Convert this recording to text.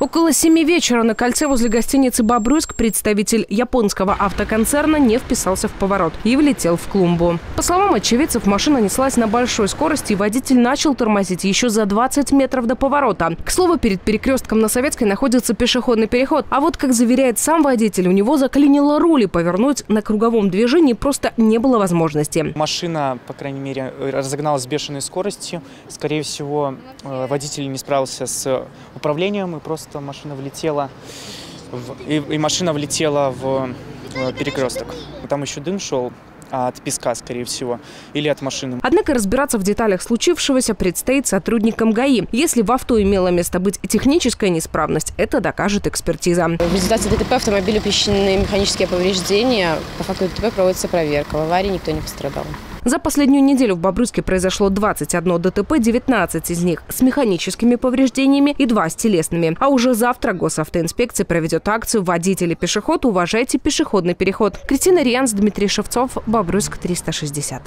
Около семи вечера на кольце возле гостиницы «Бобруйск» представитель японского автоконцерна не вписался в поворот и влетел в клумбу. По словам очевидцев, машина неслась на большой скорости, и водитель начал тормозить еще за 20 метров до поворота. К слову, перед перекрестком на Советской находится пешеходный переход. А вот, как заверяет сам водитель, у него заклинило руль, и повернуть на круговом движении просто не было возможности. Машина, по крайней мере, разогналась с бешеной скоростью. Скорее всего, э, водитель не справился с управлением и просто просто машина влетела, в, и, и машина влетела в, в перекресток. Там еще дым шел, от песка, скорее всего, или от машины. Однако разбираться в деталях случившегося предстоит сотрудникам ГАИ. Если в авто имела место быть техническая неисправность, это докажет экспертиза. В результате ДТП автомобилю причинены механические повреждения. По факту ДТП проводится проверка. В аварии никто не пострадал. За последнюю неделю в Бобруйске произошло 21 ДТП, 19 из них с механическими повреждениями и 2 с телесными. А уже завтра госавтоинспекция проведет акцию «Водители пешеход, уважайте пешеходный переход». Кристина Рианс, Дмитрий Шевцов, Бобруйск 360.